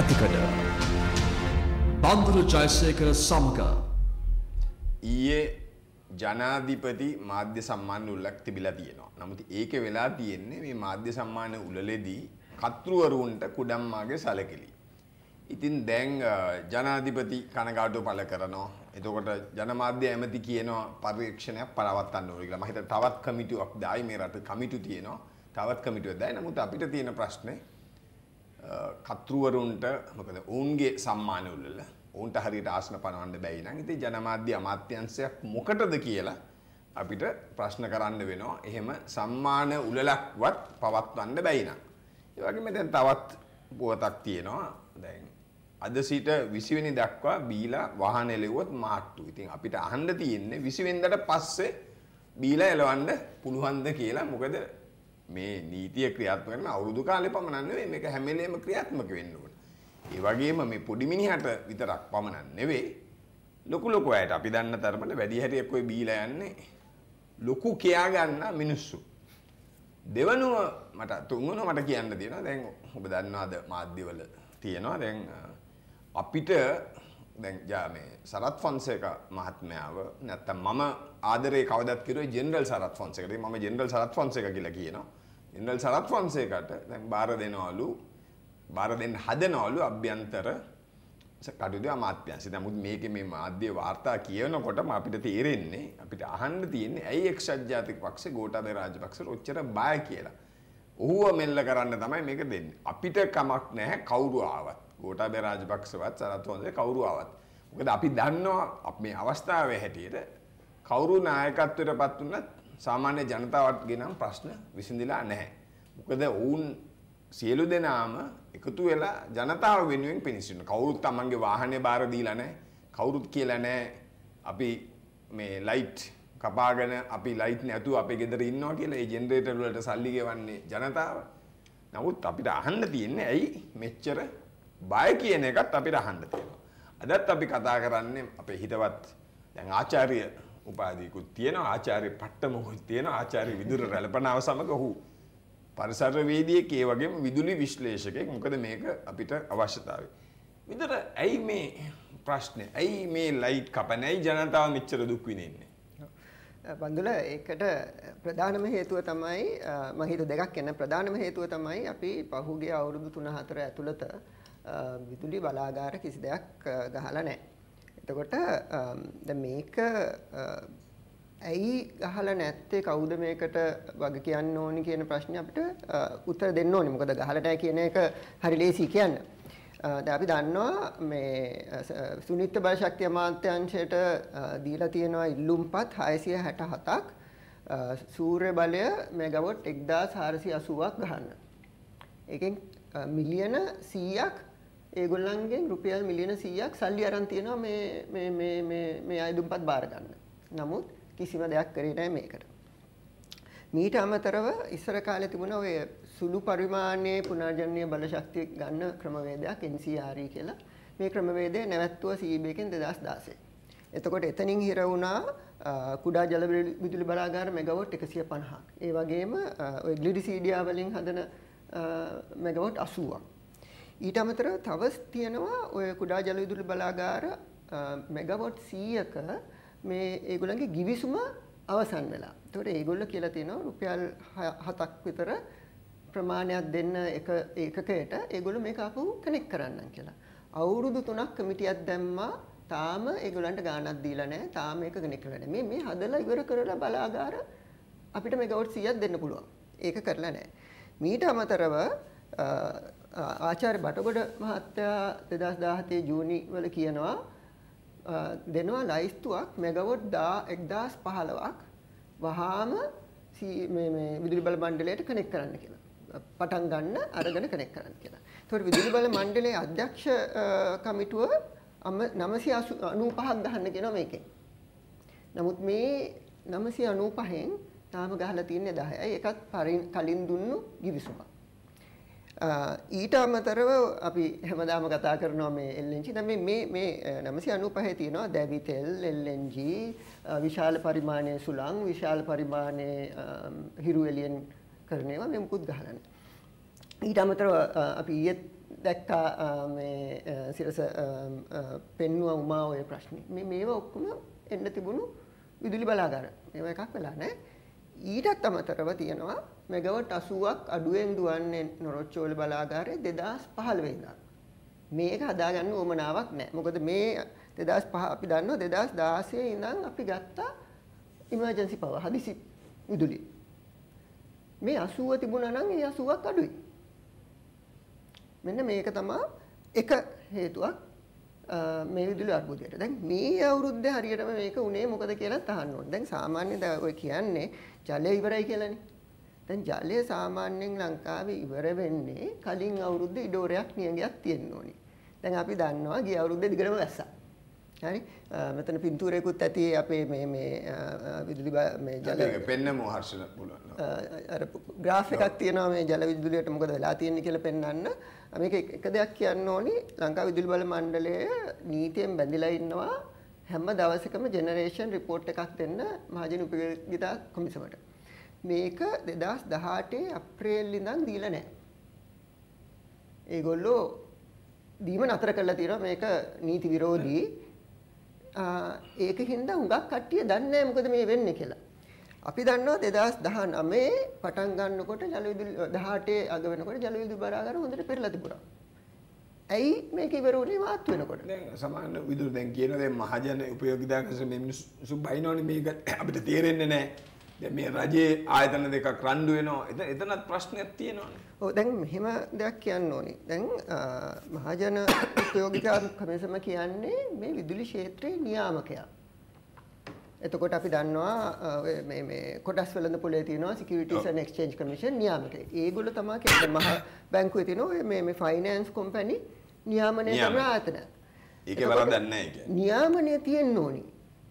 ඇතිකඩ බන්දුරු ජයසේකර සමග ඊයේ ජනාධිපති මාධ්‍ය සම්මාන උල්ලක් තිබිලා තියෙනවා. නමුත් ඒක වෙලා තියෙන්නේ මේ මාධ්‍ය සම්මාන උළෙලේදී කතෘවරුන්ට කුඩම්මාගේ සැලකිලි. ඉතින් දැන් ජනාධිපති කනගාටු පළ කරනවා. එතකොට ජනමාධ්‍ය ඇමති කියනවා පරීක්ෂණයක් පරවත්තන්න ඕනේ කියලා. මම හිතන තවත් කමිටුවක් දායි මේ රට කමිටු තියෙනවා. තවත් කමිටුවක් දායි. නමුත් අපිට තියෙන ප්‍රශ්නේ කතෘවරුන්ට මොකද ඔවුන්ගේ සම්මාන උළෙල ඔවුන්ට හරියට ආසන පනවන්න බැයි නම් ඉතින් ජනමාධ්‍ය අමාත්‍යංශයක් මොකටද කියලා අපිට ප්‍රශ්න කරන්න වෙනවා. එහෙම සම්මාන උළෙලක්වත් පවත්වන්න බැයි නම්. ඒ වගේම දැන් තවත් පුවතක් තියෙනවා. දැන් අද සිට 20 වෙනි දක්වා බීලා වාහන එලෙව්වොත් මාට්ටු. ඉතින් අපිට අහන්න තියෙන්නේ 20 වෙනිදාට පස්සේ බීලා එලවන්න පුළුවන්ද කියලා. මොකද මේ නීතිය ක්‍රියාත්මක කරන අවුරුදු කාලේ පමණක් නෙවෙයි මේක හැම වෙලේම ක්‍රියාත්මක වෙන්න ඕන. ඒ වගේම මේ පොඩි මිනිහට විතරක් පමණක් නෙවෙයි ලොකු ලොකු අයට අපි දන්න තරමට වැඩි හැටියක් ඔය බීලා යන්නේ ලොකු කියා ගන්න මිනිස්සු. දෙවනුව මට තුන්වනුව මට කියන්න තියෙනවා දැන් ඔබ දන්නවාද මාධ්‍යවල තියෙනවා දැන් අපිට දැන් ජා මේ සරත් ෆොන්සේක මහත්මයාව නැත්තම් මම ආදරේ කවදත් කිරුවේ ජෙනරල් සරත් ෆොන්සේකට. මම ජෙනරල් සරත් ෆොන්සේක කියලා කියනවා. ජෙනරල් සරත් ෆොන්සේකට දැන් බාර දෙනවලු බාර දෙන්න හදනවලු අභ්‍යන්තර කටයුතු අමාත්‍යංශය. නමුත් මේකේ මේ මාධ්‍ය වාර්තා කියනකොටම අපිට තේරෙන්නේ අපිට අහන්න තියෙන්නේ ඇයි එක්සත් ජාතික පක්ෂේ ගෝඨාභය රාජපක්ෂට ඔච්චර බය කියලා. ඔහුව මෙල්ල කරන්න තමයි මේක දෙන්නේ. අපිට කමක් නැහැ කවුරු ආවත්. ගෝඨාභය රාජපක්ෂවත් සරත් වංශේ කවුරු ආවත්. මොකද අපි දන්නවා මේ අවස්ථාවේ හැටියට කවුරු නායකත්වයට පත් වුණත් සාමාන්‍ය ජනතාවට ගෙනම් ප්‍රශ්න විසඳිලා නැහැ. මොකද ඔවුන් සියලු දෙනාම එකතු වෙලා ජනතාව වෙනුවෙන් පිණිසින්න. කවුරුත් තමන්ගේ වාහනේ බාර දීලා නැහැ. කවුරුත් කියලා නැහැ අපි මේ ලයිට් කපාගෙන අපි ලයිට් නැතුව අපේ ගෙදර ඉන්නවා කියලා ඒ ජෙනරේටර් වලට සල්ලි ගෙවන්නේ ජනතාව. නමුත් අපිට අහන්න තියෙන්නේ ඇයි මෙච්චර බය කියන එකත් අපිට අහන්න තියෙනවා. අදත් අපි කතා කරන්නේ අපේ හිතවත් දැන් ආචාර්ය උපාධියකුත් තියෙනවා ආචාර්ය පට්ටමකුත් තියෙනවා ආචාර්ය විදුර රැළපනාව සමග ඔහු පරිසරවේදියෙක් ඒ වගේම විදුලි විශ්ලේෂකයෙක් මොකද මේක අපිට අවශ්‍යතාවය. විදුර ඇයි මේ ප්‍රශ්නේ ඇයි මේ ලයිට් කපන ඇයි ජනතාව මෙච්චර දුක් විඳින්නේ? බන්දුල ඒකට ප්‍රධානම හේතුව තමයි මම හිත දෙකක් එන්න ප්‍රධානම හේතුව තමයි අපි පහුගිය අවුරුදු 3-4 ඇතුළත විදුලි බලාගාර කිසි දෙයක් ගහලා නැහැ. එතකොට දැන් මේක ඇයි ගහලා නැත්තේ කවුද මේකට වග කියන්න ඕනි කියන ප්‍රශ්නේ අපිට උත්තර දෙන්න ඕනේ. මොකද ගහලා නැහැ කියන එක හරි ලේසි කියන්න. දැන් අපි දන්නවා මේ සුනිත්ත බලශක්ති අමාත්‍යාංශයට දීලා තියෙනවා ඉල්ලුම්පත් 667ක් සූර්ය බලය මෙගාවොට් 1480ක් ගන්න. ඒකෙන් මිලියන 100ක් ඒගොල්ලන්ගෙන් රුපියල් මිලියන 100ක් සල්ලි අරන් තියෙනවා මේ මේ මේ මේ මේ අයදුම්පත් බාර ගන්න. නමුත් කිසිම දෙයක් කරේ නැහැ මේකට. මීට අමතරව ඉස්සර කාලේ තිබුණ ඔය සුළු පරිමාණයේ පුනර්ජනනීය බලශක්තිය ගන්න ක්‍රමවේදයක් NCRE කියලා. මේ ක්‍රමවේදය නැවැත්තුව CB එකෙන් 2016. එතකොට එතනින් හිර වුණා කුඩා ජල විදුලි බලාගාර මෙගාවොට් 150ක්. ඒ වගේම ඔය ග්ලිඩිසීඩියා වලින් හදන මෙගවොට් 80ක්. ඊට අමතරව තව තියෙනවා ඔය කුඩා ජල විදුලි බලාගාර මෙගවොට් 100ක මේ ඒගොල්ලන්ගේ givisuma අවසන් වෙලා. ඒතකොට ඒගොල්ලෝ කියලා තියෙනවා රුපියල් 7ක් විතර ප්‍රමාණයක් දෙන්න එක ඒකකයට ඒගොල්ලෝ මේක ආපහු කනෙක්ට් කරන්නම් කියලා. අවුරුදු 3ක් කමිටියක් දැම්මා තාම ඒගොල්ලන්ට ගාණක් දීලා නැහැ. තාම මේක කනෙක්ට් කරලා නැහැ. මේ මේ හදලා ඉවර කරලා බලාගාර අපිට මෙගවොට් 100ක් දෙන්න පුළුවන්. ඒක කරලා නැහැ. මීට අමතරව ආචාර්ය බටගොඩ මහත්තයා 2017 ජූනි වල කියනවා දෙනවා ලයිස්තුවක් මෙගවොට් 1015ක් වහාම මේ මේ විදුලි බල මණ්ඩලයට කනෙක්ට් කරන්න කියලා. පටන් ගන්න අරගෙන කනෙක්ට් කරන්න කියලා. ඒතකොට විදුලි බල මණ්ඩලයේ අධ්‍යක්ෂ කමිටුව 995ක් ගහන්න කියනවා මේකෙන්. නමුත් මේ 995න් තාම ගහලා තියෙන්නේ 10යි. ඒකත් කලින් දුන්නු givisuma. ඊට අමතරව අපි හැමදාම කතා කරනවා මේ LNG. දැන් මේ මේ මේ 995 තියෙනවා දැවි තෙල්, LNG, විශාල පරිමාණයේ සුළං, විශාල පරිමාණයේ හිරු එළියෙන් කරන ඒවා මේ මුකුත් ගහලා නැහැ. ඊට අමතරව අපි ඊයේ දැක්කා අ, මේ අ, සිරස අ, අ, පෙන්නුව උමා ඔය ප්‍රශ්නේ. මේ මේවා ඔක්කොම එන්න තිබුණු විදුලි බලාගාර. මේවා එකක් වෙලා නැහැ. ඊටත් අමතරව තියෙනවා මෙගවට් 80ක් අඩුවෙන් දුවන්නේ නොරොච්චෝල බලාගාරයේ 2015 ඉඳන්. මේක හදාගන්න උවමනාවක් නැහැ. මොකද මේ 2005 අපි දන්නවා 2016 ඉඳන් අපි ගත්තා ඉමර්ජන්සි පවර් හදිසි විදුලි. මේ 80 තිබුණා නම් ඒ 80ක් අඩුයි. මෙන්න මේක තමයි එක හේතුවක් අ, මේ විදුලි අර්බුදයට. දැන් මේ අවුරුද්දේ හරියටම මේක උනේ මොකද කියලා අහන්න ඕනේ. දැන් සාමාන්‍ය දැන් ඔය කියන්නේ ජලය ඉවරයි කියලානේ. දැන් ජලය සාමාන්‍යයෙන් ලංකාවේ ඉවර වෙන්නේ කලින් අවුරුද්දේ ඉඩෝරයක් නියඟයක් තියෙන්න ඕනේ. දැන් අපි දන්නවා ගිය අවුරුද්දේ දිගටම වැස්සා. හරි මෙතන පින්තූරයකුත් ඇති අපේ මේ මේ විදුලි මේ ජල පෙන්නම හර්ෂණ පුළුවන් අර ග්‍රාෆ් එකක් තියෙනවා මේ ජල විදුලියට මොකද වෙලා තියෙන්නේ කියලා පෙන්වන්න. මේක එක දෙයක් කියන්න ඕනි ලංකා විදුලි බල මණ්ඩලය නීතියෙන් බැඳිලා ඉන්නවා හැම දවසකම ජෙනරේෂන් රිපෝට් එකක් දෙන්න මහජන උපයෝගිතා කොමිසමට. මේක 2018 අප්‍රේල් ඉඳන් දීලා නැහැ. ඒගොල්ලෝ දීම නතර කරලා තියෙනවා මේක නීති විරෝධී. ආ, ඒක හින්දා හුඟක් කට්ටිය දන්නේ නැහැ මොකද මේ වෙන්නේ කියලා. අපි දන්නවා 2019 පටන් ගන්නකොට ජල විදුලි 18 අග වෙනකොට ජල විදුලි බලාගාර හොඳට පෙරලා තිබුණා. ඇයි මේක ඉවර වුණේ මාත් වෙනකොට? දැන් සමාන විදුර දැන් කියන දැන් මහජන උපයෝගිතාකස මේ මිනිස්සු බයිනෝනේ මේක අපිට තේරෙන්නේ නැහැ. දැන් මේ රජයේ ආයතන දෙකක් රණ්ඩු වෙනවා. එතන එතනත් ප්‍රශ්නයක් තියෙනවානේ. ඔව් දැන් මෙහෙම දෙයක් කියන්න ඕනි. දැන් මහජන උපයෝගිතා කමිසම කියන්නේ මේ විදුලි ක්ෂේත්‍රයේ නියාමකයා. එතකොට අපි දන්නවා මේ මේ කොටස් වෙළඳ පොලේ තියෙනවා Securities and Exchange Commission නියාමකයෙක්. ඒගොල්ලෝ තමයි කියන්නේ මහ බැංකුවේ තියෙන ඔය මේ මේ ෆයිනෑන්ස් කම්පැනි නියාමනය කරන. ආයතන. ඒකේ වරදක් නැහැ කියන්නේ. නියාමනය තියෙන්න ඕනි.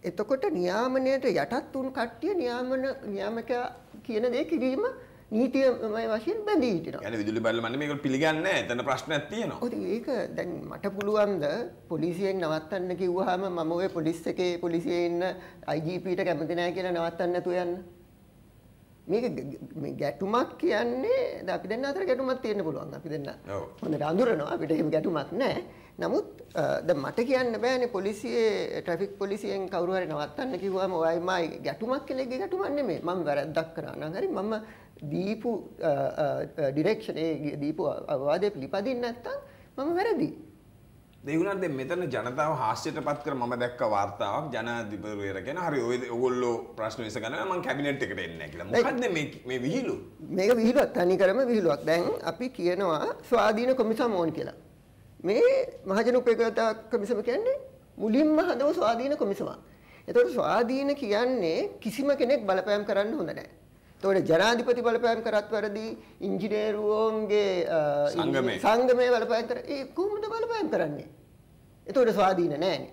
එතකොට නියාමනයට යටත් වුණු කට්ටිය නියාමන නියාමකයා කියන දේ කිරීම නීතියමය වශයෙන් බැඳී හිටිනවා. يعني විදුලි බල්ල මන්නේ මේක පිළිගන්නේ නැහැ. එතන ප්‍රශ්නයක් තියෙනවා. ඔත ඒක දැන් මට පුළුවන්ද පොලිසියෙන් නවත්තන්න කිව්වහම මම ඔය පොලිස් එකේ පොලිසියේ ඉන්න IGPට කැමති නැහැ කියලා නවත්තන්න නැතුව යන්න. මේක ග- මේ ගැටුමක් කියන්නේ දැන් අපි දෙන්න අතර ගැටුමක් තියෙන්න පුළුවන්. අපි දෙන්න ඔව්. හොඳට අඳුරනවා අපිට එහෙම ගැටුමක් නැහැ. නමුත් දැන් මට කියන්න බෑනේ පොලිසියේ ට්‍රැෆික් පොලිසියෙන් කවුරු හරි නවත්තන්න කිව්වම ඔයයි මයි ගැටුමක් කෙනෙක්ගේ ගැටුමක් නෙමෙයි. මම වැරද්දක් කරා නම් හරි මම දීපු ඩිරෙක්ෂන් ඒ දීපු අවවාදය පිළිපදින්න නැත්තම් මම වැරදි. දෙවුණත් දැන් මෙතන ජනතාව හාස්‍යයටපත් කර මම දැක්ක වාර්තාවක් ජනාධිපතිවරයා කියන හරි ඔය ඔයගොල්ලෝ ප්‍රශ්න විසඳගන්න මම කැබිනට් එකට එන්නේ කියලා. මේ මේ විහිළු? මේක විහිළුවක් තනිකරම විහිළුවක්. දැන් අපි කියනවා ස්වාධීන කොමිසම ඕන කියලා. මේ මහජන උපයෝගිතා කොමිසම කියන්නේ මුලින්ම හදව ස්වාධීන කොමිසමක්. එතකොට ස්වාධීන කියන්නේ කිසිම කෙනෙක් බලපෑම් කරන්න හොඳ නැහැ. එතකොට ජනාධිපති බලපෑම් කරත් වැරදි, ඉංජිනේරුවෝන්ගේ අ, සංගමය. සංගමය බලපෑම් කර ඒ කොහොමද බලපෑම් කරන්නේ? එතකොට ස්වාධීන නැහැනේ.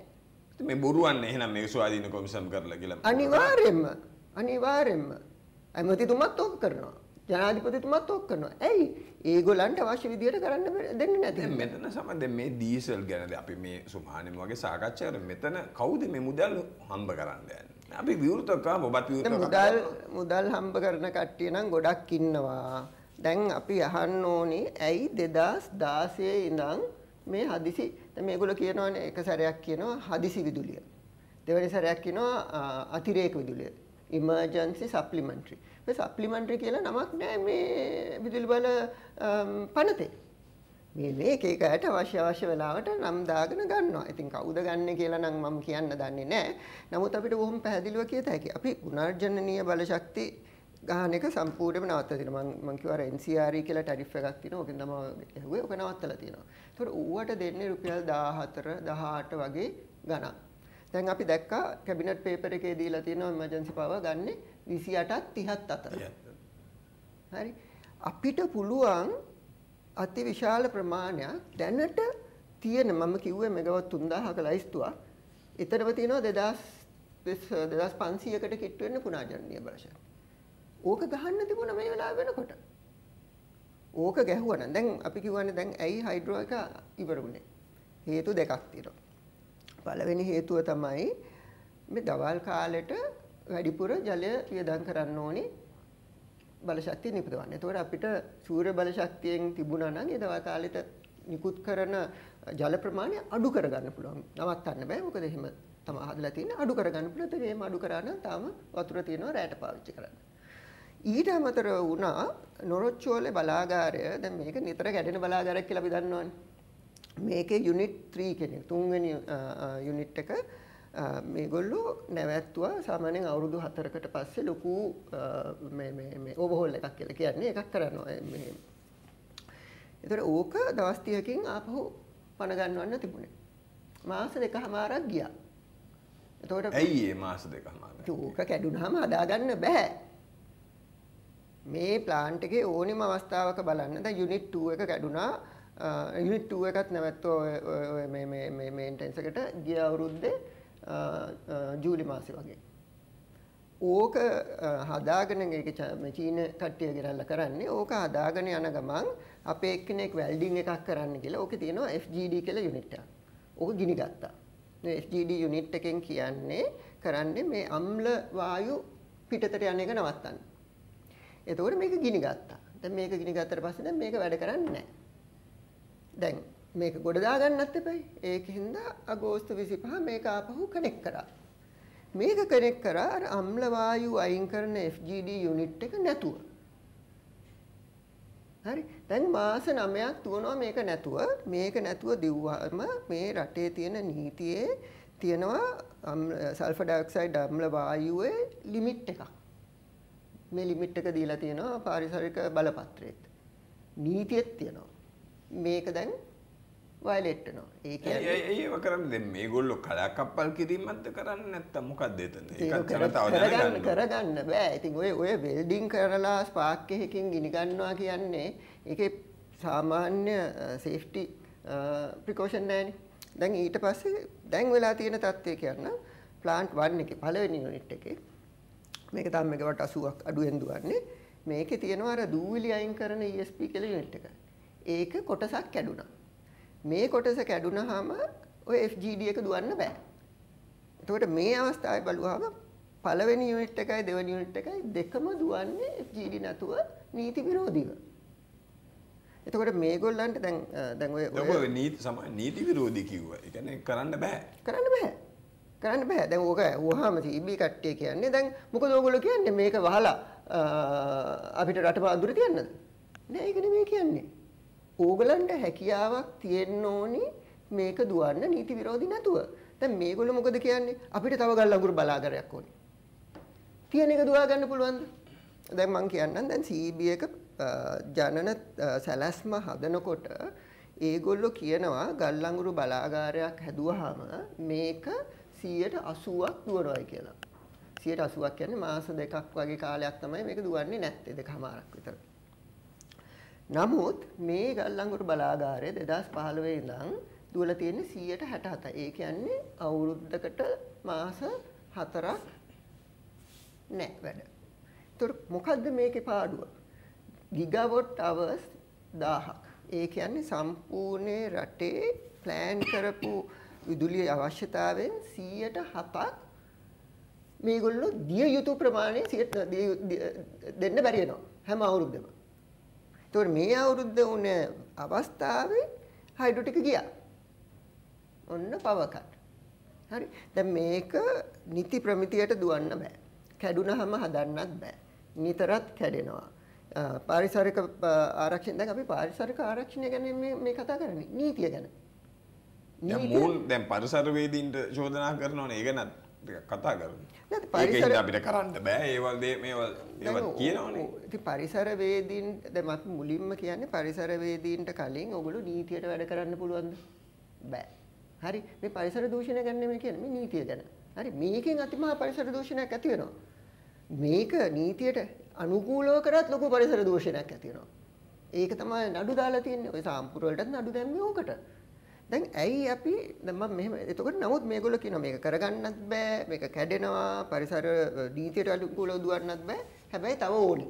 මේ බොරුවන්නේ එහෙනම් මේ ස්වාධීන කොමිසම් කරලා කියලා. අනිවාර්යෙන්ම අනිවාර්යෙන්ම ඇමතිතුමත් ඕක කරනවා ජනාධිපතිතුමත් ඕක කරනවා ඇයි ඒගොල්ලන්ට අවශ්‍ය විදියට කරන්න දෙන්නේ නැති. මෙතන සමහර දැන් මේ දීසල් ගැනද අපි මේ සුමානෙම වගේ සාකච්ඡා කරා මෙතන කවුද මේ මුදල් හම්බ කරන්න යන්නේ? අපි විවෘතව කරා ඔබත් දැන් විවෘතව මුදල් මුදල් හම්බ කරන කට්ටිය නම් ගොඩක් ඉන්නවා. දැන් අපි අහන්න ඕනේ ඇයි 2016 ඉඳන් මේ හදිසි දැන් මේගොල්ලෝ කියනවානේ එක සැරයක් කියනවා හදිසි විදුලිය. දෙවෙනි සැරයක් කියනවා අතිරේක විදුලිය. ඉමර්ජන්සි සප්ලිමන්ටරි මේ සප්ලිමන්ටරි කියලා නමක් නෑ මේ විදුලි බල අම්, පනතේ මේ මේ එක එක අයට අවශ්‍ය අවශ්‍ය වෙලාවට නම් දාගෙන ගන්නවා. ඉතින් කවුද ගන්න කියලා නම් මම කියන්න දන්නේ නැහැ. නමුත් අපිට බොහොම පැහැදිලිව කියත හැකි. අපි පුනර්ජනනීය බලශක්ති ගහන එක සම්පූර්ණයෙන්ම නවත්තලා තියෙනවා. මම මම කිව්වා NCRE කියලා ටැරිෆ් එකක් තියෙනවා. ඕකෙන් තමයි ඇහුවේ. ඕක නවත්තලා තියෙනවා. ඒතකොට ඌවට දෙන්නේ රුපියල් 14 18 වගේ ගණන්. දැන් අපි දැක්කා කැබිනට් පේපර් එකේ දීලා තියෙනවා එමර්ජන්සි පවර් ගන්නේ 28ත් 30ත් අතර. හරි අපිට පුළුවන් අති විශාල ප්‍රමාණයක් දැනට තියෙන මම කිව්වේ මෙගවට් 3000ක ලයිස්තුවක් එතරම් තියෙනවා 2000 2500කට කිට්ටු වෙන්න පුනාජනනීය බලශක්තිය. ඕක ගහන්න තිබුණා මේ වෙලාව වෙනකොට. ඕක ගැහුවා නම් දැන් අපි කියවනේ දැන් ඇයි හයිඩ්‍රෝ එක ඉවර වුනේ? හේතු දෙකක් තියෙනවා. පළවෙනි හේතුව තමයි මේ දවල් කාලෙට වැඩිපුර ජලය වියදම් කරන්න ඕනේ බලශක්තිය නිපදවන්න. එතකොට අපිට සූර්ය බලශක්තියෙන් තිබුණා නම් ඒ දවල් කාලෙට නිකුත් කරන ජල ප්‍රමාණය අඩු කරගන්න පුළුවන්. නවත්තන්න බෑ. මොකද එහෙම තමයි හදලා තියෙන්නේ. අඩු කරගන්න පුළුවන්. ඒක එහෙම අඩු කරා නම් තාම වතුර තියෙනවා රැයට පාවිච්චි කරන්න. ඊට අමතරව වුණා නොරොච්චෝලේ බලාගාරය දැන් මේක නිතර කැඩෙන බලාගාරයක් කියලා අපි දන්නවනේ. මේකේ යුනිට් 3 කෙනෙක් තුන්වෙනි යුනිට් එක මේගොල්ලෝ නැවැත්තුවා සාමාන්‍යයෙන් අවුරුදු 4කට පස්සේ ලොකු ඕවර්හෝල් එකක් කියලා කියන්නේ එකක් කරනවා. ඒතර ඕක දවස් 30කින් ආපහු පණ ගන්නවන්න තිබුණේ. මාස දෙකමාරක් ගියා. එතකොට ඇයි ඒ මාස දෙකමාරක්? ඕක කැඩුනහම හදාගන්න බෑ. මේ ප්ලාන්ට් එකේ ඕනිම අවස්ථාවක බලන්න දැන් යුනිට් 2 එක කැඩුනා යුනිට් 2 එකත් නැවැත්තුවා මේ මේ මේ මේන්ටෙනන්ස් එකට ගිය අවුරුද්දේ ජූලි මාසෙ වගේ. ඕක හදාගෙන ඒක චීන කට්ටිය ගෙනල්ලා කරන්නේ ඕක හදාගෙන යන ගමන් අපේ එක්කෙනෙක් වෙල්ඩින් එකක් කරන්න කියලා ඕකේ තියෙනවා FGD කියලා යුනිට් එකක්. ඕක ගිනි ගත්තා. මේ FGD යුනිට් එකෙන් කියන්නේ කරන්නේ මේ අම්ල වායු පිටතට යන එක නවත්තන්න. එතකොට මේක ගිනි ගත්තා. දැන් මේක ගිනි ගත්තට පස්සේ දැන් මේක වැඩ කරන්නේ නැහැ. දැන් මේක ගොඩ දාගන්නත් එපයි. ඒකින්ද අගෝස්තු 25 මේක ආපහු කනෙක්ට් කරා. මේක කනෙක්ට් කරා අර අම්ල වායු අයින් කරන FGD යුනිට් එක නැතුව. හරි. දැන් මාස 9ක් තුවනවා මේක නැතුව. මේක නැතුව දිව්වම මේ රටේ තියෙන නීතියේ තියෙනවා සල්ෆර් ඩයොක්සයිඩ් අම්ල වායුවේ ලිමිට් එකක්. මේ ලිමිට් එක දීලා තියෙනවා පාරිසරික බලපත්‍රයේත්. නීතියෙත් තියෙනවා. මේක දැන් වයලේට් වෙනවා. ඒ කියන්නේ ඒව කරන්නේ දැන් මේගොල්ලෝ කඩාකප්පල් කිරීමක්ද කරන්නේ නැත්තම් මොකක්ද එතන? ඒකත් දැනගන්න කරගන්න බෑ. ඉතින් ඔය ඔය වෙල්ඩින් කරලා ස්පාර්ක් එකකින් ගිනි ගන්නවා කියන්නේ ඒකේ සාමාන්‍ය සේෆ්ටි ප්‍රිකෝෂන් නෑනේ. දැන් ඊට පස්සේ දැන් වෙලා තියෙන තත්ත්වය කියන්න ප්ලාන්ට් 1 එකේ පළවෙනි යුනිට් එකේ මේක තමයි මෙගවට 80ක් අඩුවෙන් දුවන්නේ. මේකේ තියෙනවා අර දූවිලි අයින් කරන ESP කියලා යුනිට් එක. ඒක කොටසක් කැඩුනා. මේ කොටස කැඩුනහම ඔය FGD එක දුවන්න බෑ. එතකොට මේ අවස්ථාවේ බලුවහම පළවෙනි යුනිට් එකයි දෙවෙනි යුනිට් එකයි දෙකම දුවන්නේ FGD නැතුව නීති විරෝධීව. එතකොට මේගොල්ලන්ට දැන් දැන් ඔය ඔය නීති සමයි නීති විරෝධී කිව්වා. ඒ කියන්නේ කරන්න බෑ. කරන්න බෑ. කරන්න බෑ. දැන් ඕක වහාම CB කට්ටිය කියන්නේ දැන් මොකද ඕගොල්ලෝ කියන්නේ මේක වහලා අපිට රට බාදුර තියන්නද? නෑ ඒක නෙමෙයි කියන්නේ. ඕගලන්ට හැකියාවක් තියෙන්න ඕනි මේක දුවන්න නීති විරෝධී නැතුව. දැන් මේගොල්ලෝ මොකද කියන්නේ? අපිට තව ගල් අඟුරු බලාගරයක් ඕනි. තියෙන එක දුවා ගන්න පුළුවන්ද? දැන් මම කියන්නම් දැන් CB එක ජනන සැලැස්ම හදනකොට ඒගොල්ලෝ කියනවා ගල් අඟුරු බලාගාරයක් හැදුවාම මේක 180ක් දුවනවායි කියලා. 180ක් කියන්නේ මාස දෙකක් වගේ කාලයක් තමයි මේක දුවන්නේ නැත්තේ දෙකමාරක් විතර. නමුත් මේ ගල්ලංගුරු බලාගාරය 2015 ඉඳන් දුවලා තියෙන්නේ 167. ඒ කියන්නේ අවුරුද්දකට මාස 4ක් නෑ වැඩ. ඒතර මොකද්ද මේකේ පාඩුව? ගිගාවොට් අවර්ස් 1000ක්. ඒ කියන්නේ සම්පූර්ණ රටේ ප්ලෑන් කරපු විදුලිය අවශ්‍යතාවෙන් 107ක් මේගොල්ලෝ දිය යුතු ප්‍රමාණය දෙන්න බැරි වෙනවා හැම අවුරුද්දෙම. ඒතකොට මේ අවුරුද්ද උන අවස්ථාවේ හයිඩ්‍රෝ ටික ගියා. ඔන්න පවර් කට්. හරි. දැන් මේක නිති ප්‍රමිතියට දුවන්න බෑ. කැඩුනහම හදන්නත් බෑ. නිතරත් කැඩෙනවා. පාරිසරික ආරක්ෂණ දැන් අපි පාරිසරික ආරක්ෂණය ගැන මේ මේ කතා කරන්නේ නීතිය ගැන. දැන් මූල් දැන් පරිසරවේදීන්ට චෝදනා කරනවනේ ඒ ගැන කතා කරමු. පරිසර අපිට කරන්න බෑ ඒවල් මේවල් කියනවනේ. ඉතින් පරිසරවේදීන් දැන් අපි මුලින්ම කියන්නේ පරිසරවේදීන්ට කලින් ඔගොල්ලෝ නීතියට වැඩ කරන්න පුළුවන්ද? බෑ. හරි මේ පරිසර දූෂණය ගැන නෙමෙයි කියන්නේ මේ නීතිය ගැන. හරි මේකෙන් අතිමහා පරිසර දූෂණයක් ඇති වෙනවා. මේක නීතියට අනුකූලව කරත් ලොකු පරිසර දූෂණයක් ඇති වෙනවා. ඒක තමයි නඩු දාලා තියෙන්නේ. ඔය සාම්පුර වලටත් නඩු දැම්මේ ඕකට. දැන් ඇයි අපි දැන් මම මෙහෙම එතකොට නමුත් මේගොල්ලෝ කියනවා මේක කරගන්නත් බෑ මේක කැඩෙනවා පරිසර නීතියට අනුකූලව දුවන්නත් බෑ. හැබැයි තව ඕනි.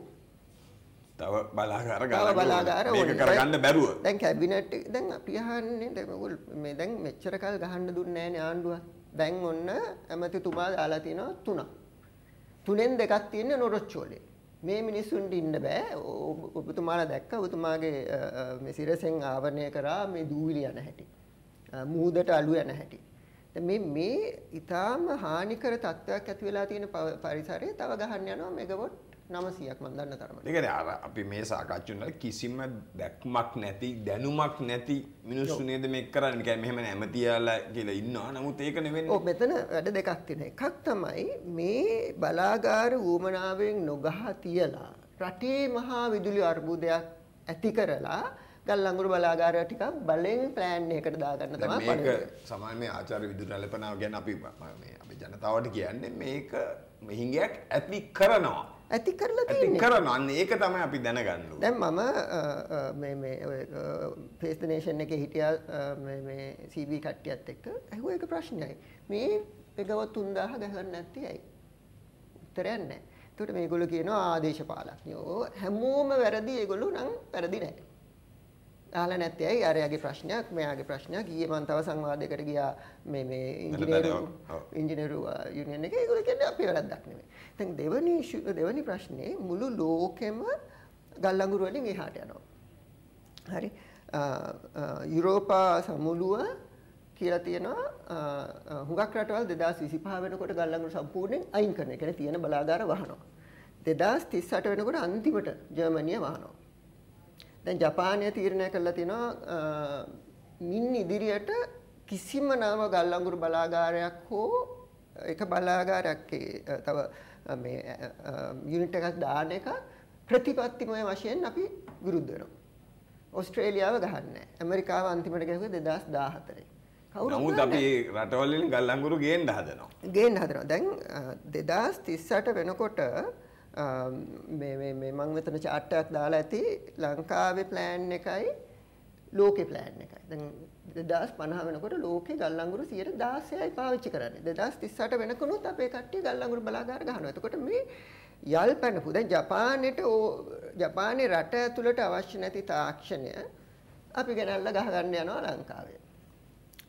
තව බලාගාර බලාගාර මේක කරගන්න බැරුව. දැන් කැබිනට් දැන් අපි අහන්නේ දැන් මේගොල්ලෝ මේ දැන් මෙච්චර කල් ගහන්න දුන්නේ නෑනේ ආණ්ඩුව. දැන් ඔන්න ඇමතිතුමා දාලා තිනවා තුනක්. තුනෙන් දෙකක් තියෙන්නේ නොරොච්චෝලේ. මේ මිනිස්සුන්ට ඉන්න බෑ. ඔබ- ඔබතුමාලා දැක්ක. ඔබතුමාගේ මේ සිරසෙන් ආවරණය කරා මේ දූවිලි යන හැටි අ, මූදට අලු යන හැටි මේ මේ ඊටාම හානිකර තත්ත්වයක් ඇති වෙලා තියෙන පරිසරයේ තව ගහන්න යනවා මෙගවොට් 900ක් මම දන්න තරමට ඒකනේ අර අපි මේ සාකච්ඡුන කිසිම දැක්මක් නැති දැනුමක් නැති මිනිස්සු නේද මේක කරන්නේ. කියන්නේ මෙහෙම නැමතියාලා කියලා ඉන්නවා. නමුත් ඒක නෙවෙන්නේ. ඔව් මෙතන වැඩ දෙකක් තියෙනවා. එකක් තමයි මේ බලාගාර ඌමනාවෙන් නොගහ තියලා රටේ මහා විදුලි අර්බුදයක් ඇති කරලා ගල් අඟුරු බලාගාරය ටිකක් බලෙන් ප්ලෑන් එකකට දාගන්න තමයි මේක. සාමාන්‍ය ආචාර්ය විදුලි රැළපනාව ගැන අපි මේ අපි ජනතාවට කියන්නේ මේක හිඟයක් ඇති කරනවා. ඇති කරලා තියෙන්නේ. කරනවා. අන්න ඒක තමයි අපි දැනගන්න ඕනේ. දැන් මම මේ මේ ද නේෂන් එකේ හිටියා මේ මේ CB කට්ටියත් එක්ක ඇහුවා ඒක ප්‍රශ්නයයි. මේ මෙගවොත් 3000 ගහන්න නැත්තේ ඇයි? උත්තරයක් නැහැ. ඒකට මේගොල්ලෝ කියනවා ආදේශපාලඥයෝ හැමෝම වැරදි ඒගොල්ලෝ නම් වැරදි නැහැ. අහලා නැත්තේ ඇයි අරයාගේ ප්‍රශ්නයක් මෙයාගේ ප්‍රශ්නයක් ඊයේ මම තව සංවාදයකට ගියා මේ මේ ඉංජිනේරු. ඉංජිනේරු යුනියන් එකේ ඒගොල්ලෝ කියන්නේ අපි වැරද්දක් නෙමෙයි. දැන් දෙවනි දෙවනි ප්‍රශ්නේ මුළු ලෝකෙම ගල් අඟුරු වලින් එහාට යනවා. හරි. යුරෝපා සමුළුව කියලා තියෙනවා හුඟක් රටවල් 2025 වෙනකොට ගල් අඟුරු සම්පූර්ණයෙන් අයින් කරන. ඒ කියන්නේ තියෙන බලාගාර වහනවා. 2038 වෙනකොට අන්තිමට ජර්මනිය වහනවා. දැන් ජපානය තීරණය තියෙනවා අ, මින් ඉදිරියට කිසිම නව ගල් අඟුරු බලාගාරයක් හෝ එක බලාගාරයක් තව මේ යුනිට් එකක් දාන එක ප්‍රතිපත්තිමය වශයෙන් අපි විරුද්ධ වෙනවා. ඕස්ට්‍රේලියාව ගහන්නේ. ඇමරිකාව අන්තිමට ගැහුවේ 2014. කවුරුත් නමුත් අපි රටවල් ගල් අඟුරු ගේන්න හදනවා. ගේන්න හදනවා. දැන් අ, 2038 වෙනකොට මේ මේ මේ මම මෙතන chart එකක් දාලා ඇති ලංකාවේ plan එකයි ලෝකේ plan එකයි. දැන් 2050 වෙනකොට ලෝකේ ගල් අඟුරු 16යි පාවිච්චි කරන්නේ. 2038 වෙනකනුත් අපේ කට්ටිය ගල් අඟුරු බලාගාර ගහනවා. එතකොට මේ යල් පැනපු දැන් ජපානයේට ජපානයේ රට ඇතුළට අවශ්‍ය නැති තාක්ෂණය අපි ගෙනල්ලා ගහ ගන්න යනවා ලංකාවේ.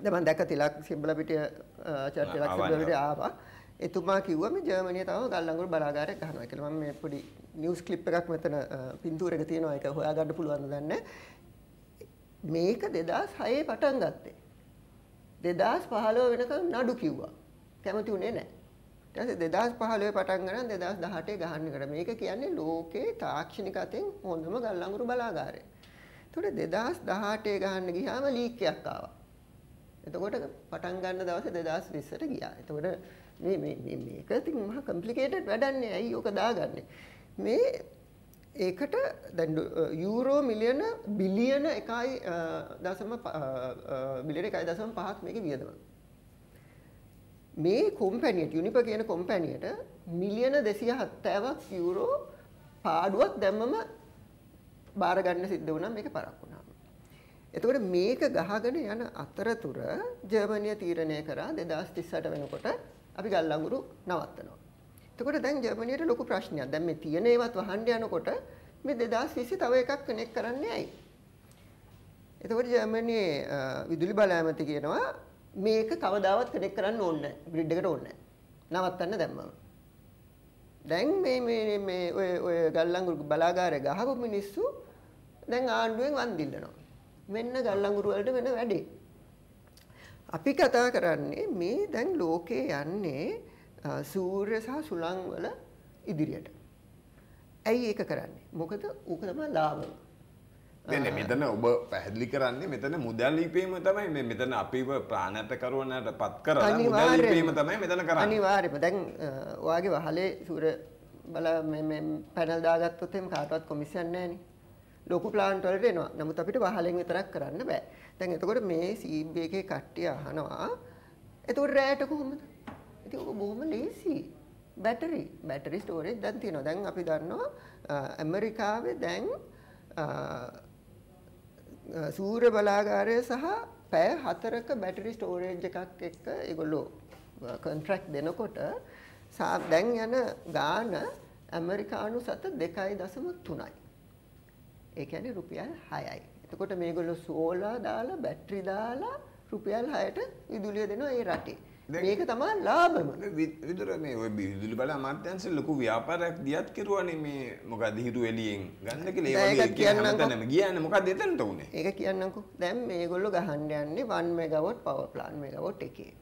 දැන් මම දැක්ක තිලක් සිම්බලපිටිය ආචාර්ය තිලක් ආවා සිම්බලපිටිය ආවා. එතුමා කිව්වා මේ ජර්මනිය තම ගල් අඟුරු බලාගාරයක් ගහනවා කියලා. මම මේ පොඩි නිවුස් ක්ලිප් එකක් මෙතන අ, පින්තූරයක තියෙනවා. ඒක හොයාගන්න පුළුවන්ද දන්නේ නැහැ. මේක 2006 පටන් ගත්තේ. 2015 වෙනකම් නඩු කිව්වා. කැමති උනේ නැහැ. ඊට පස්සේ 2015 පටන් ගන්න 2018 ගහන්න කර මේක කියන්නේ ලෝකේ තාක්ෂණික අතින් හොඳම ගල් අඟුරු බලාගාරය. ඒතකොට 2018 ගහන්න ගියාම ලීක් එකක් ආවා. එතකොට පටන් ගන්න දවසේ 2020ට ගියා. එතකොට මේ මේ මේ මේක ඉතින් මහා කම්ප්ලිකේටඩ් වැඩන්නේ. ඇයි ඕක දාගන්නේ? මේ ඒකට දැන් ඩො- යූරෝ මිලියන බිලියන 1 දශම ප- අ, අ, බිලියන 1.5ක් මේකේ වියදම. මේ කොම්පැනියට යුනිප කියන කොම්පැනියට මිලියන 270ක් යූරෝ පාඩුවක් දැම්මම බාර ගන්න සිද්ධ වුණා මේක පරක් වුණා. එතකොට මේක ගහගෙන යන අතරතුර ජර්මනිය තීරණය කරා 2038 වෙනකොට අපි ගල් අඟුරු නවත්තනවා. එතකොට දැන් ජර්මනියට ලොකු ප්‍රශ්නයක්. දැන් මේ තියෙන ඒවත් වහන්න යනකොට මේ 2020 තව එකක් කනෙක්ට් කරන්නේ ඇයි? එතකොට ජර්මනියේ අ, විදුලි බල ඇමති කියනවා මේක කවදාවත් කනෙක්ට් කරන්න ඕනේ නැහැ. ග්‍රිඩ් එකට ඕනේ නැහැ. නවත්තන්න දැම්මම. දැන් මේ මේ මේ ඔය ඔය ගල්ලංගුරු බලාගාරය ගහපු මිනිස්සු දැන් ආණ්ඩුවෙන් වන්දිල්ලනවා. මෙන්න ගල්ලංගුරු වලට වෙන වැඩේ. අපි කතා කරන්නේ මේ දැන් ලෝකේ යන්නේ සූර්ය සහ සුළං වල ඉදිරියට. ඇයි ඒක කරන්නේ? මොකද ඌක තමයි ලාභය. දැන් මෙතන ඔබ පැහැදිලි කරන්නේ මෙතන මුදල් ලිපීම තමයි මේ මෙතන අපිව ප්‍රාණතකරුවනට පත් කරලා මුදල්. ලිපීම තමයි මෙතන කරන්නේ. අනිවාර්යයෙන්ම දැන් ඔයාගේ වහලේ සූර බල මේ මේ පැනල් දාගත්තොත් එහෙම කාටවත් කොමිෂන් නැහැනේ. ලොකු ප්ලාන්ට් වලට එනවා. නමුත් අපිට වහලෙන් විතරක් කරන්න බෑ. දැන් එතකොට මේ CB එකේ කට්ටිය අහනවා එතකොට රැයට කොහොමද? ඉතින් ඔක බොහොම ලේසි. බැටරි බැටරි ස්ටෝරේජ් දැන් තියෙනවා. දැන් අපි දන්නවා අ, ඇමරිකාවේ දැන් අ, අ, සූර්ය බලාගාරය සහ පැය හතරක බැටරි ස්ටෝරේජ් එකක් එක්ක ඒගොල්ලෝ කොන්ට්‍රැක්ට් දෙනකොට සා- දැන් යන ගාන ඇමරිකානු සත දෙකයි දසම තුනයි. ඒ කියන්නේ රුපියල් 6යි. එතකොට මේගොල්ලෝ සෝලා දාලා බැටරි දාලා රුපියල් 6ට විදුලිය දෙනවා ඒ රටේ. මේක තමා ලාභම වි- විදුර මේ ඔය විදුලි බල අමාත්‍යංශ ලොකු ව්‍යාපාරයක් දියත් කෙරුවානේ මේ මොකද හිරු එළියෙන් ගන්න කියලා ඒ වගේ ඒකත් කියන කියන්නම්කෝ. හැමතැනම ගියානේ මොකද එතනට උනේ ඒක කියන්නකෝ දැන් මේගොල්ලෝ ගහන්න යන්නේ 1 මෙගාවොට් පවර් ප්ලාන්ට් මෙගාවොට් එකේ.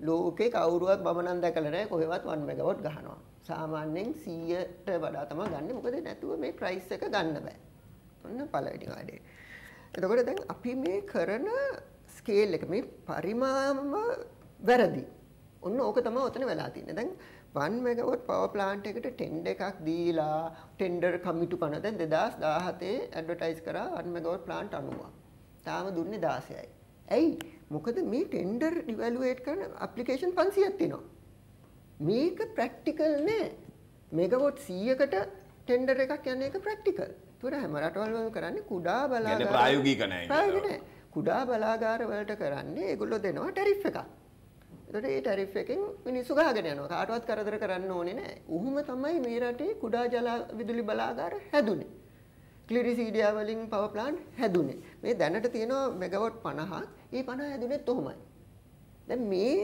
ලෝකේ කවුරුවත් මම නම් දැකලා නැහැ කොහෙවත් 1 මෙගාවොට් ගහනවා. සාමාන්‍යයෙන් 100ට වඩා තමයි ගන්න. මොකද නැතුව මේ ප්‍රයිස් එක ගන්න බෑ. ඔන්න පළවෙනි කාඩේ. එතකොට දැන් අපි මේ කරන ස්කේල් එක මේ පරිමාම වැරදි. ඔන්න ඕක තමයි ඔතන වෙලා තියෙන්නේ. දැන් 1 මෙගාවොට් පවර් ප්ලාන්ට් එකට ටෙන්ඩර් එකක් දීලා ටෙන්ඩර් කමිටු පන දැන් 2017 ඇඩ්වර්ටයිස් කරා 1 මෙගාවොට් ප්ලාන්ට් 90ක්. තාම දුන්නේ 16යි. ඇයි? මොකද මේ ටෙන්ඩර් ඉවැලුවේට් කරන ඇප්ලිකේෂන් 500ක් තියෙනවා. මේක ප්‍රැක්ටිකල් නෑ. මෙගාවොට් 100කට ටෙන්ඩර් එකක් යන එක ප්‍රැක්ටිකල්. ඒතර හැම රටවල් වලම කරන්නේ කුඩා බලාගාර ප්‍රායෝගික නෑ නේද? ප්‍රායෝගික නෑ. කුඩා බලාගාර වලට කරන්නේ ඒගොල්ලෝ දෙනවා ටැරිෆ් එකක්. එතකොට ඒ ටැරිෆ් එකෙන් මිනිස්සු ගහගෙන යනවා. කාටවත් කරදර කරන්න ඕනේ නෑ. උහුම තමයි මේ රටේ කුඩා ජල විදුලි බලාගාර හැදුනේ. ක්ලිරිසීඩියා වලින් පවර් ප්ලාන්ට් හැදුනේ. මේ දැනට තියෙනවා මෙගාවොට් 50ක්. ඒ 50 හැදුනේත් ඔහොමයි. දැන් මේ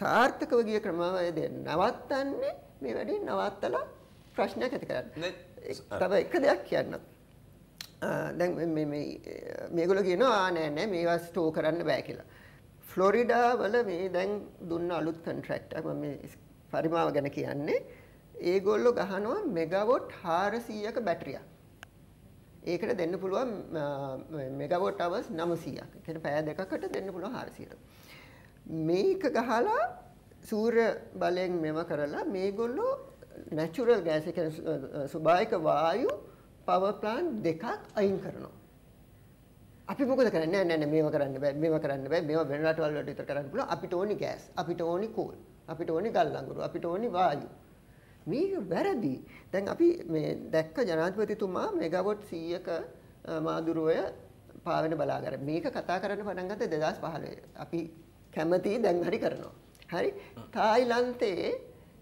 සාර්ථකව ගිය ක්‍රමවේදය නවත්තන්නේ මේ වැඩේ නවත්තලා ප්‍රශ්නයක් ඇති කරන්න. තව එක දෙයක් කියන්න. දැන් මේ- මේ මේගොල්ලෝ කියනවා "ආ, නෑ නෑ මේවා ස්ටෝ කරන්න බෑ කියලා. ෆ්ලොරිඩා වල මේ දැන් දුන්න අලුත් කොන්ට්‍රැක්ට් එක මම මේ පරිමාව ගැන කියන්නේ ඒගොල්ලෝ ගහනවා මෙගාවොට් 400ක බැටරියක්. ඒකට දෙන්න පුළුවන් මෙගවොට් අවස් 900ක්. ඒ කියන්නේ පැය දෙකකට දෙන්න පුළුවන් 400ට. මේක ගහලා සූර්ය බලයෙන් මෙව කරලා මේගොල්ලෝ නැචරල් ගෑස් එක ස්වභාවික වායු පවර් ප්ලාන්ට් දෙකක් අයින් කරනවා. අපි මොකද කරන්නේ? නෑ නෑ මේව කරන්න බෑ මේව කරන්න බෑ මේව වෙන රටවල් වලට විතර කරන්න පුළුවන්. අපිට ඕනි ගෑස් අපිට ඕනි කෝල් අපිට ඕනි ගල් අඟුරු අපිට ඕනි වායු. මේක වැරදි. දැන් අපි මේ දැක්ක ජනාධිපතිතුමා මෙගාවොට් 100ක මාදුරුවය පාවෙන බලාගාර. මේක කතා කරන්න පටන් ගත්තේ 2015 අපි කැමති දැන් හරි කරනවා. හරි? තායිලන්තයේ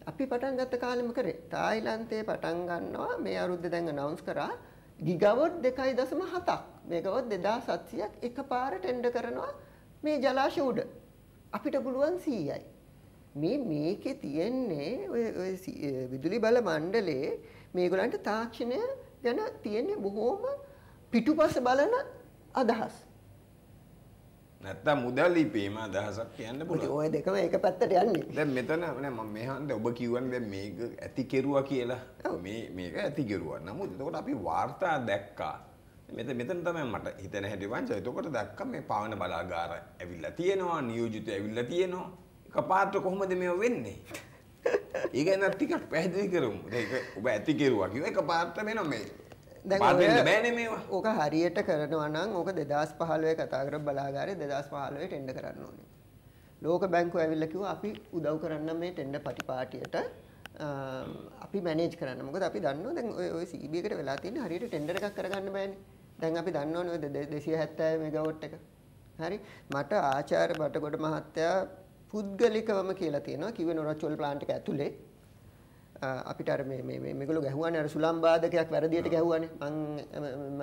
අපි පටන් ගත්ත කාලෙම කරේ. තායිලන්තයේ පටන් ගන්නවා. මේ අවුරුද්දේ දැන් අනවුන්ස් කරා. ගිගවොට් 2.7ක් මෙගවොට් 2700ක් එකපාර ටෙන්ඩර් කරනවා මේ ජලාශ උඩ. අපිට පුළුවන් 100යි මේ මේකේ තියෙන්නේ ඔය ඔය සි- අ, විදුලි බල මණ්ඩලයේ මේගොල්ලන්ට තාක්ෂණය ගැන තියෙන්නේ බොහෝම පිටුපස බලන අදහස්. නැත්තම් මුදල් ඉපීම අදහසක් කියන්න පුළුවන්. ඔය දෙකම එක පැත්තට යන්නේ. දැන් මෙතන නෑ මම මෙහාන්ද ඔබ කිව්වනේ දැන් මේක ඇති කෙරුවා කියලා. මේ මේක ඇති කෙරුවා. නමුත් එතකොට අපි වාර්තා දැක්කා. මෙතන මෙතන තමයි මට හිතෙන හැටි වංශ. එතකොට දැක්කා මේ පාවන බලාගාර ඇවිල්ලා තියෙනවා, නියෝජිත ඇවිල්ලා තියෙනවා. එකපාරට කොහොමද මේව වෙන්නේ? ඒක ගැන ටිකක් පැහැදිලි කරමු. ඒක ඔබ ඇති කෙරුවා කිව්ව එකපාරට වෙනවා මේ. ඕක හරියට කරනවා නම් ඕක 2015 කතා කර බලාගාරේ 2015 ටෙන්ඩර් කරන්න ඕනේ. ලෝක බැංකුව ඇවිල්ලා කිව්වා අපි උදව් කරන්න මේ ටෙන්ඩර් පටිපාටියට අපි මැනේජ් කරන්න. මොකද අපි දන්නවා දැන් ඔය එකට වෙලා තියෙන හරියට ටෙන්ඩර් එකක් කරගන්න බෑනේ. දැන් අපි දන්නවනේ ඔය 270 මෙගාවොට් එක. හරි මට ආචාර්ය බටගොඩ මහත්තයා පුද්ගලිකවම කියලා තියෙනවා කිව්වේ නොරොච්චෝල් ප්ලාන්ට් එක ඇතුලේ අපිට අර මේ මේ මේ මේගොල්ලෝ ගැහුවානේ අර සුළම් බාධකයක් වැරදියට ගැහුවානේ. මං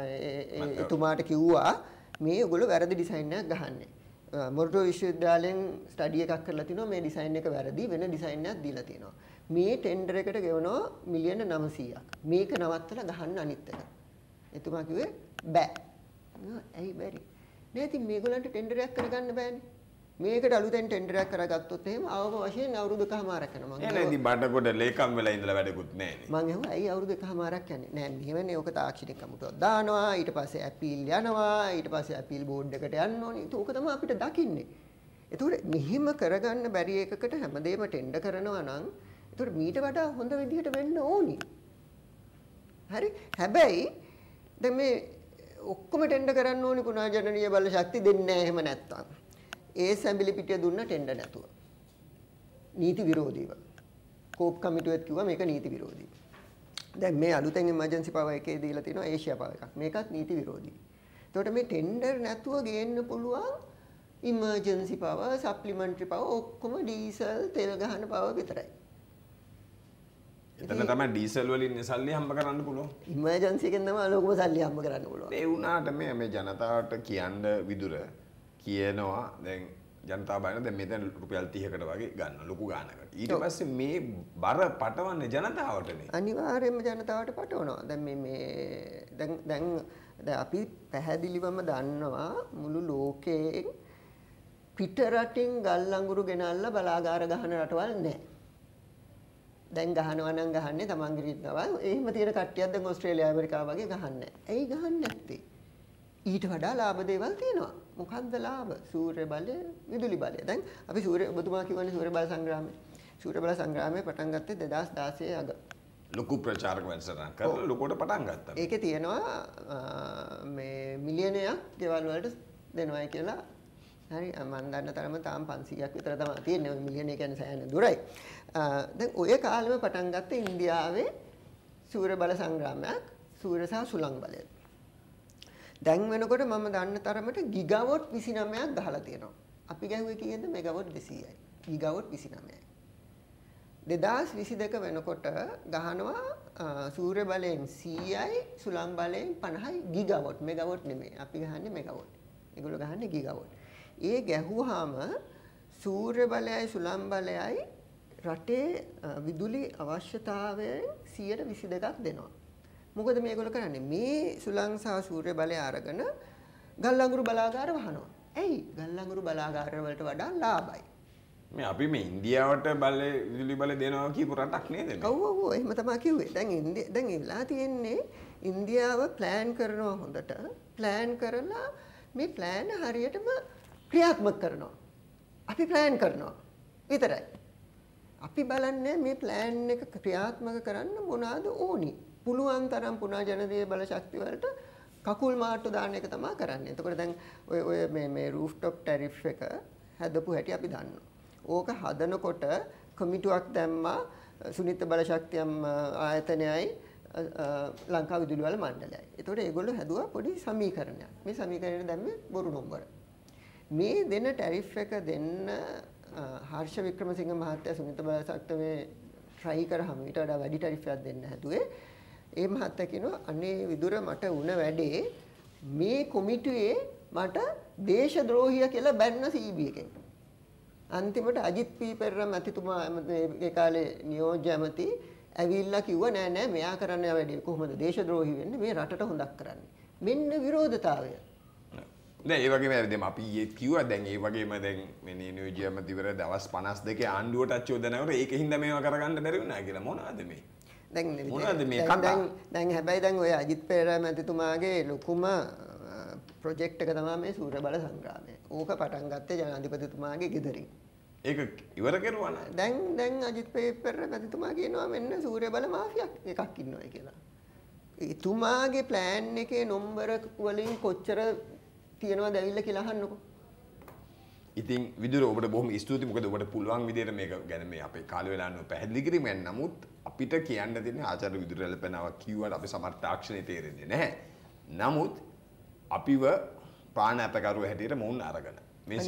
එතුමාට කිව්වා මේ ඔයගොල්ලෝ වැරදි ඩිසයින් එකක් ගහන්නේ. මොරටුව විශ්වවිද්‍යාලයෙන් ස්ටඩි එකක් කරලා තිනවා මේ ඩිසයින් එක වැරදි වෙන ඩිසයින් එකක් දීලා තියෙනවා මේ ටෙන්ඩර් එකට ගෙවනවා මිලියන 900ක් මේක නවත්තලා ගහන්න අනිත් එක. එතුමා කිව්වේ බෑ. ඇයි බැරි? නෑ ඉතින් මේගොල්ලන්ට ටෙන්ඩර් එකක් කරගන්න බෑනේ මේකට අලුතෙන් ටෙන්ඩර් එකක් කරගත්තොත් එහෙම අවම වශයෙන් අවුරුදු කමාරක් යනවා මං එනේ ඉතින් බඩකොට ලේකම් වෙලා ඉඳලා වැඩකුත් නැහැ මං ඇහුවා ඇයි අවුරුදු එකමාරක් යන්නේ? නෑ මෙහෙමනේ. ඔක තාක්ෂණික කමුටුවක් දානවා. ඊට පස්සේ ඇපීල් යනවා. ඊට පස්සේ ඇපීල් බෝඩ් එකට යන්න ඕනේ. ඒක ඕක තමයි අපිට දකින්නේ. එතකොට මෙහෙම කරගන්න බැරි එකකට හැමදේම ටෙන්ඩර් කරනවා නම් එතකොට මීට වඩා හොඳ විදිහට වෙන්න ඕනි. හරි? හැබැයි දැන් මේ ඔක්කොම ටෙන්ඩර් කරන්න ඕනි පුනාජනනීය බල ශක්ති දෙන්නේ නැහැ එහෙම නැත්තම් ඒ සැඹිලි පිටිය දුන්න ටෙන්ඩර් නැතුව නීති විරෝධීව කෝප් කමිටුවත් කිව්වා මේක නීති විරෝධී. දැන් මේ අලුතෙන් එමර්ජන්සි පවර් එකේ දීලා තිනවා ඒෂියා පවර් එකක්. මේකත් නීති විරෝධී. එතකොට මේ ටෙන්ඩර් නැතුව ගේන්න පුළුවන් ඉමර්ජන්සි පවර්, සප්ලිමන්ටරි පවර් ඔක්කොම ඩීසල් තෙල් ගහන පවර් විතරයි. එතන තමයි ඩීසල් වලින් සල්ලි හම්බ කරන්න පුළුවන්. ඉමර්ජන්සි එකෙන් තමයි ලොකුම සල්ලි හම්බ කරන්න පුළුවන්. ඒ වුණාට මේ මේ ජනතාවට කියන්න විදුර කියනවා දැන් ජනතා බයන දැන් මෙතන රුපියල් 30කට වගේ ගන්න ලොකු ගානකට. ඊට පස්සේ මේ බර පටවන්නේ ජනතාවටනේ. අනිවාර්යයෙන්ම ජනතාවට පටවනවා. දැන් මේ මේ දැන් දැන් දැන් අපි පැහැදිලිවම දන්නවා මුළු ලෝකයේ පිට රටින් ගල් අඟුරු ගෙනල්ලා බලාගාර ගහන රටවල් නැහැ. දැන් ගහනවා නම් ගහන්නේ තමන්ගේ රිද්දවල්. එහෙම තියෙන කට්ටියක් දැන් ඕස්ට්‍රේලියාව ඇමරිකාව වගේ ගහන්නේ නැහැ. ඇයි ගහන්නේ නැත්තේ? ඊට වඩා ලාභ දේවල් තියෙනවා. මොකක්ද ලාභ? සූර්ය බලය, විදුලි බලය. දැන් අපි සූර්ය ඔබතුමා කියවනේ සූර්ය බල සංග්‍රාමය. සූර්ය බල සංග්‍රාමය පටන් ගත්තේ 2016 අග. ලොකු ප්‍රචාරක වැඩසටහන් කරලා ලොකෝට පටන් ගත්තා. ඒකේ තියෙනවා මේ මිලියනයක් ගෙවල් වලට දෙනවයි කියලා හරි මම දන්න තරම තාම 500ක් විතර තමයි තියෙන්නේ. ඔය මිලියන කියන්නේ සෑහෙන දුරයි. දැන් ඔය කාලෙම පටන් ගත්තේ ඉන්දියාවේ සූර්ය බල සංග්‍රාමයක් සූර්ය සහ සුළං බලය. දැන් වෙනකොට මම දන්න තරමට ගිගවොට් 29ක් ගහලා තියෙනවා. අපි ගැහුවේ කීයද මෙගවොට් 200යි. ගිගවොට් 29යි. 2022 වෙනකොට ගහනවා සූර්ය බලයෙන් 100යි සුළං බලයෙන් 50යි ගිගවොට් මෙගවොට් නෙමෙයි. අපි ගහන්නේ මෙගවොට්. ඒගොල්ලෝ ගහන්නේ ගිගවොට්. ඒ ගැහුවාම සූර්ය බලයයි සුළං බලයයි රටේ විදුලි අවශ්‍යතාවයෙන් 122ක් දෙනවා. මොකද මේගොල්ලෝ කරන්නේ මේ සුළං සහ සූර්ය බලය අරගෙන ගල් අඟුරු බලාගාර වහනවා. ඇයි? ගල් අඟුරු බලාගාර වලට වඩා ලාභයි. මේ අපි මේ ඉන්දියාවට බලය විදුලි බලය දෙනවා කියපු රටක් නේද? ඔව් ඔව් එහෙම තමයි කිව්වේ. දැන් ඉන්දිය දැන් ඉලා තියෙන්නේ ඉන්දියාව ප්ලෑන් කරනවා හොඳට. ප්ලෑන් කරලා මේ ප්ලෑන් හරියටම ක්‍රියාත්මක කරනවා. අපි ප්ලෑන් කරනවා. විතරයි. අපි බලන්නේ මේ ප්ලෑන් එක ක්‍රියාත්මක කරන්න මොනවාද ඕනි. පුළුවන් තරම් පුනා ජනදීය බල ශක්ති වලට කකුල් මාට්ටු දාන්න එක තමයි කරන්නේ. එතකොට දැන් ඔය ඔය මේ මේ රූෆ්ටොප් ටැරිෆ් එක හදපු හැටි අපි දන්නවා. ඕක හදනකොට කමිටුවක් දැම්මා සුනිත බල ශක්තියම් ආයතනයයි ලංකා විදුලි වල මණ්ඩලයයි. එතකොට ඒගොල්ලෝ හැදුවා පොඩි සමීකරණයක්. මේ සමීකරණය දැම්මේ බොරු නම්බර. මේ දෙන ටැරිෆ් එක දෙන්න හර්ෂ වික්‍රමසිංහ මහත්තයා සුනිත බල ශක්තියේ try කරාම ඊට වඩා වැඩි ටැරිෆ් එකක් දෙන්න හැදුවේ. ඒ මහත්තයා කියනවා අනේ විදුර මට වුණ වැඩේ මේ කොමිටුවේ මට දේශද්‍රෝහිය කියලා බැන්න සීබී එකෙන්. අන්තිමට අජිත් පී පෙරේරා මැතිතුමා ඒ කාලේ නියෝජ්‍ය ඇමති ඇවිල්ලා කිව්වා නෑ නෑ මෙයා කරන්න වැඩේ කොහොමද දේශද්‍රෝහී වෙන්නේ මේ රටට හොඳක් කරන්නේ. මෙන්න විරෝධතාවය. දැන් ඒ වගේම දැන් අපි ඊයේ කිව්වා දැන් ඒ වගේම දැන් මේ නියෝජ්‍ය ඇමතිවර දවස් 52 ආණ්ඩුවට චෝදනාවර ඒකින්ද මේවා කරගන්න බැරි වුණා කියලා මොනවද මේ? දැන් මොනවද මේ කතා? දැන් හැබැයි දැන් ඔය අජිත් පෙරේරා මැතිතුමාගේ ලොකුම ප්‍රොජෙක්ට් එක තමයි මේ සූර්ය බල සංග්‍රාමය. ඕක පටන් ගත්තේ ජනාධිපතිතුමාගේ ගෙදරින්. ඒක ඉවර කරුවා නේද? දැන් දැන් අජිත් පෙරේරා මැතිතුමා කියනවා මෙන්න සූර්ය බල මාෆියක් එකක් ඉන්නවා කියලා. එතුමාගේ ප්ලෑන් එකේ නම්බර වලින් කොච්චර තියෙනවද ඇවිල්ලා කියලා අහන්නකෝ. ඉතින් විදුර ඔබට බොහොම ස්තුති මොකද ඔබට පුළුවන් විදිහට මේක ගැන මේ අපේ කාල වේලා නෝ පැහැදිලි කිරීමෙන් නමුත් අපිට කියන්න තියෙන ආචාර්ය විදුර එළපෙනාව කිව්වට අපි සමහර තාක්ෂණේ තේරෙන්නේ නැහැ. නමුත් අපිව ප්‍රාණ අපකරුව හැටියට මොවුන් අරගෙන මේ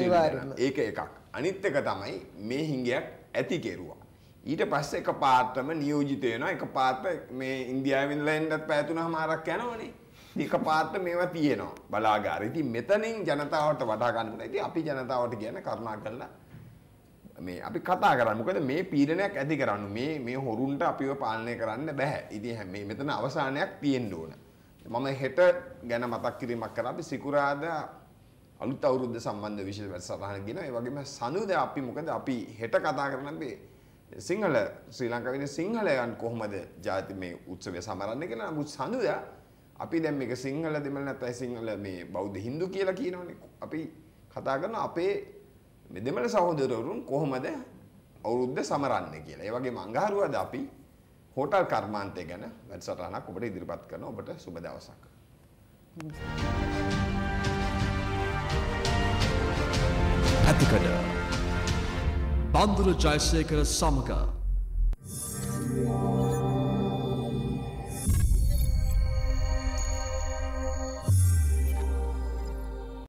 ඒක එකක්. අනිත් එක තමයි මේ හිඟයක් ඇති කෙරුවා. ඊට පස්සේ එක පාර්ටම නියෝජිත වෙනවා එක පාර්ට මේ ඉන්දියාවෙන් ලෙන්ඩත් පැය තුනමාරක් යනවනේ. එක පාට මේවා තියෙනවා බලාගාර. ඉතින් මෙතනින් ජනතාවට වටහා ගන්න පුළුවන්. ඉතින් අපි ජනතාවට කියන කරුණා කළා මේ අපි කතා කරන්නේ මොකද මේ පීඩනයක් ඇති කරන්න මේ මේ හොරුන්ට අපිව පාලනය කරන්න බෑ. ඉතින් මේ මෙතන අවසානයක් තියෙන්න ඕන. මම හෙට ගැන මතක් කිරීමක් කරා අපි සිකුරාදා අලුත් අවුරුද්ද සම්බන්ධ විශේෂ වැඩසටහන ගෙන ඒ වගේම සනුදා අපි මොකද අපි හෙට කතා කරන්නේ සිංහල ශ්‍රී ලංකාවේ සිංහලයන් කොහොමද ජාති මේ උත්සවය සමරන්නේ කියලා නමුත් සනුදා අපි දැන් මේක සිංහල දෙමළ නැත්නම් සිංහල මේ බෞද්ධ හින්දු කියලා කියනවනේ. අපි කතා කරන අපේ මේ දෙමළ සහෝදරවරුන් කොහොමද අවුරුද්ද සමරන්නේ කියලා. ඒ වගේම අඟහරුවාද අපි හෝටල් කර්මාන්තය ගැන වැඩසටහනක් ඔබට ඉදිරිපත් කරනවා. ඔබට සුබ දවසක්. ඇතිකඩ බන්දුර ජයසේකර සමග